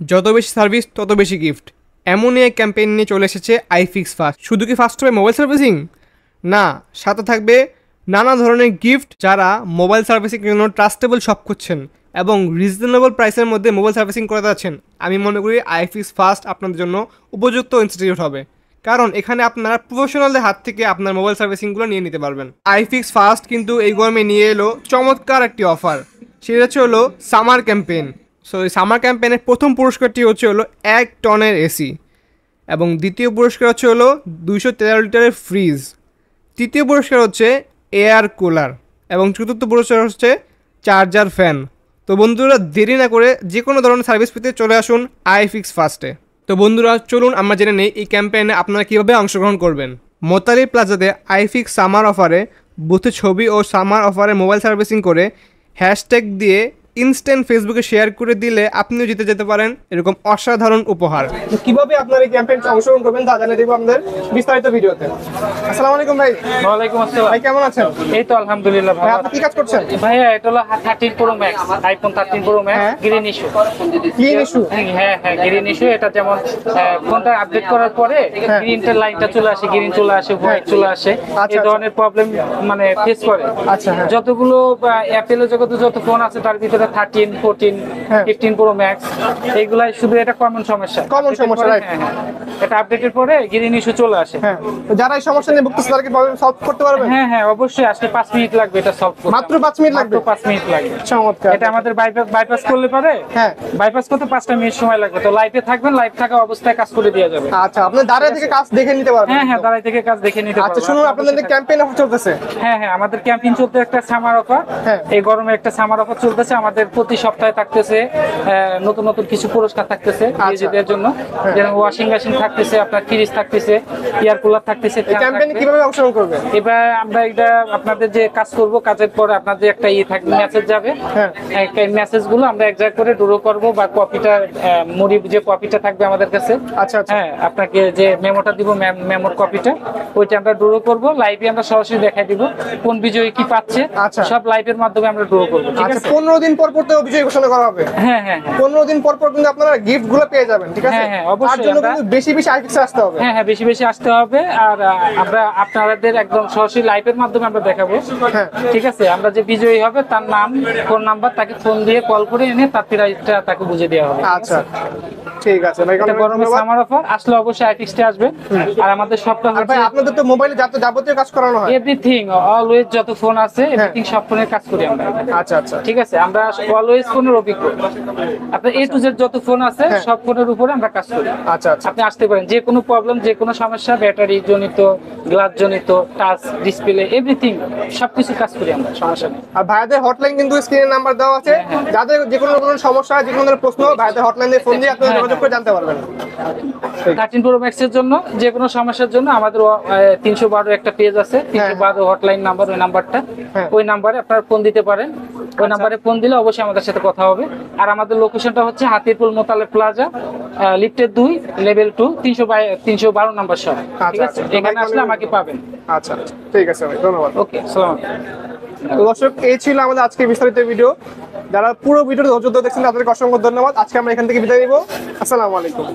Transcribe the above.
যত বেশি সার্ভিস, তত বেশি গিফট এমনই এক ক্যাম্পেইন নিয়ে চলে এসেছে আইফিক্স ফাস্ট শুধু কি ফার্স্ট হবে মোবাইল সার্ভিসিং না, সাথে থাকবে নানা ধরনের গিফট যারা মোবাইল সার্ভিসিং জন্য ট্রাস্টেবল শপ করছেন এবং রিজনেবল প্রাইসের মধ্যে মোবাইল সার্ভিসিং করে যাচ্ছেন। আমি মনে করি আইফিক্স ফাস্ট আপনাদের জন্য উপযুক্ত ইনস্টিটিউট হবে। কারণ এখানে আপনারা প্রফেশনালদের হাত থেকে আপনার মোবাইল সার্ভিসিংগুলো নিয়ে নিতে পারবেন। আইফিক্স ফাস্ট কিন্তু এই গরমে নিয়ে এলো চমৎকার একটি অফার সেটা হচ্ছে হলো সামার ক্যাম্পেইন সো এই সামার ক্যাম্পেনের প্রথম পুরস্কারটি হচ্ছে হলো এক টনের এসি এবং দ্বিতীয় পুরস্কার হচ্ছে হলো দুইশো তেরো লিটারের ফ্রিজ তৃতীয় পুরস্কার হচ্ছে এয়ার কুলার এবং চতুর্থ পুরস্কার হচ্ছে চার্জার ফ্যান তো বন্ধুরা, দেরি না করে যে কোনো ধরনের সার্ভিস পেতে চলে আসুন আইফিক্স ফার্স্টে তো বন্ধুরা, চলুন আমরা জেনে নেই এই ক্যাম্পেইনে আপনারা কীভাবে অংশগ্রহণ করবেন। মোতালি প্লাজাতে আইফিক্স সামার অফারে বুথে ছবি ও সামার অফারে মোবাইল সার্ভিসিং করে হ্যাশট্যাগ দিয়ে ইনস্ট্যান্ট ফেসবুকে শেয়ার করে দিলে আপনিও জিতে যেতে পারেন এরকম অসাধারণ উপহার। কীভাবে আপনার এই ক্যাম্পেইনে অংশগ্রহণ করবেন তা জানিয়ে দেবো আমাদের বিস্তারিত ভিডিওতে। আসসালামু আলাইকুম ভাই। ওয়ালাইকুম আসসালাম। ভাই কেমন আছেন? এই তো আলহামদুলিল্লাহ ভাই ভালো আপনি কি কাজ করছেন? ভাইয়া এটা হলো thirteen pro max iPhone thirteen pro হ্যাঁ। Max green issue clean issue হ্যাঁ হ্যাঁ গ্রিন ইস্যু এটা যেমন ফোনটা আপডেট করার পরে হ্যাঁ। গ্রিনটার লাইনটা চলে আসে গ্রিন চলে আসে হোয়াইট চলে আসে। আচ্ছা, এই ধরনের প্রবলেম মানে ফেস করে। আচ্ছা, হ্যাঁ। যতগুলো অ্যাপেলের জগতে যত ফোন আছে তার ভিতরে thirteen fourteen. Fifteen pro max এইগুলাই শুধু এটা কমন সমস্যা। Update-এর সমস্যা. হ্যাঁ হ্যাঁ। এটা আপডেটের পরে গ্রিন ইস্যু চলে আসে। হ্যাঁ। যারা এই সমস্যা নিয়ে ভুগতেছে তারা কি সলভ করতে পারবেন হ্যাঁ হ্যাঁ অবশ্যই আসলে মিনিট লাগবে এটা সলভ করতে। মাত্র মিনিট লাগবে? মিনিট লাগবে। চমৎকার। এটা আমাদের বাইপাস করলে পারে হ্যাঁ। বাইপাস করতে পাঁচটা মিনিট সময় লাগবে। তো লাইভে থাকবেন লাইভ থাকা অবস্থায় কাজ করে দেওয়া যাবে। আচ্ছা আপনি দাঁড়িয়ে থেকে কাজ দেখে নিতে পারবেন। হ্যাঁ হ্যাঁ দাঁড়াই থেকে কাজ দেখে নিতে আচ্ছা পারবেন শুনুন আপনাদের ক্যাম্পেইন অফার চলতেছে। হ্যাঁ হ্যাঁ আমাদের ক্যাম্পেইন চলতে একটা সামার অফার হ্যাঁ। এই গরমে একটা সামার অফার চলতেছে আমাদের প্রতি সপ্তাহে থাকতেছে নতুন নতুন কিছু পুরস্কার থাকতেছে আচ্ছা। নিজেদের জন্য। যেমন ওয়াশিং মেশিন থাকতেছে আপনার ফ্রিজ থাকতেছে এয়ার কুলার থাকতেছে। কীভাবে অংশগ্রহণ এবার আমরা এটা আপনাদের যে কাজ করব কাজের পরে আপনাদের একটা ইয়ে থাকবে মেসেজ যাবে হ্যাঁ। মেসেজগুলো আমরা এক জায়গা করে ড্র করব বা কপিটা মুড়ি যে কপিটা থাকবে আমাদের কাছে আচ্ছা আচ্ছা হ্যাঁ আপনাকে যে মেমোটা দিব মেমোর কপিটা ওইটা আমরা ড্র করব লাইভে আমরা সরাসরি দেখাই দিব কোন বিজয়ী কি পাচ্ছে আচ্ছা। সব লাইভের মাধ্যমে আমরা ড্র করব ঠিক আচ্ছা আছে পনেরো দিন পর পর তো বিজয় ঘোষণা করা হবে। হ্যাঁ হ্যাঁ হ্যাঁ। দিন পর পর কিন্তু আপনারা গিফটগুলো পেয়ে যাবেন ঠিক আছে? হ্যাঁ, হ্যাঁ, অবশ্যই জন্য আমরা- কিন্তু বেশি বেশি আসতে হবে। হ্যাঁ হ্যাঁ বেশি বেশি আসতে হবে। আর আমরা আপনাদের একদম সরাসরি লাইভের মাধ্যমে আমরা দেখাবো। ঠিক আছে? আমরা যে বিজয়ী হবে তার নাম ফোন নাম্বার তাকে ফোন দিয়ে কল করে এনে তার প্রাইসটা তাকে বুঝে দেওয়া হবে। আচ্ছা। ঠিক আছে ভাই। সামার অফার আসলে অবশ্যই আইফিক্সটে আসবে। আর আমাদের সবটা হচ্ছে আপনাদের তো মোবাইলে যত যাবতীয় কাজ করানো হয়। এভরিথিং অলওয়েজ যত ফোন আছে এভরিথিং সব ফোনের কাজ করি আমরা। আচ্ছা আচ্ছা। ঠিক আছে? আমরা অলওয়েজ ফোনের অভিজ্ঞ আপনার এ টু জেড যত ফোন আছে হ্যাঁ। সব ফোনের উপরে আমরা কাজ করি। আচ্ছা আচ্ছা। আপনি আসতে পারেন যে কোনো প্রবলেম যে কোনো সমস্যা ব্যাটারি জনিত গ্লাস জনিত টাচ ডিসপ্লে এভরিথিং সবকিছু কাজ করি আমরা সমস্যা নেই। আর ভাইয়াদের হটলাইন কিন্তু স্ক্রিনে নাম্বার দেওয়া আছে। হ্যাঁ, যাদের যে কোনো কোনো সমস্যা যে কোনো প্রশ্ন ভাইয়াদের হটলাইন ফোন দিয়ে আপনারা হ্যাঁ, যোগাযোগ করে জানতে পারবেন। থার্টিন প্রো ম্যাক্সের জন্য যে কোনো সমস্যার জন্য আমাদের তিনশো বারো একটা পেজ আছে তিনশো বারো হটলাইন নাম্বার ওই নাম্বারটা হ্যাঁ। ওই নাম্বারে আপনারা ফোন দিতে পারেন। ওই নাম্বারে ফোন দিলে অবশ্যই আমাদের সাথে কথা হবে। আর আমাদের লোকেশনটা হচ্ছে হাতিরপুল মোতালে প্লাজা লিফটের দুই লেভেল টু তিনশো তিনশো বারো নম্বর সব ঠিক আচ্ছা, আছে? আচ্ছা। এখানে আসলে আমাকে পাবেন। আচ্ছা আচ্ছা ঠিক আছে ভাই ধন্যবাদ। ওকে সালাম দর্শক এই ছিল আমাদের আজকে বিস্তারিত ভিডিও যারা পুরো ভিডিও ধৈর্য দেখছেন তাদেরকে অসংখ্য ধন্যবাদ। আজকে আমরা এখান থেকে বিদায় নিব। আসসালামু আলাইকুম।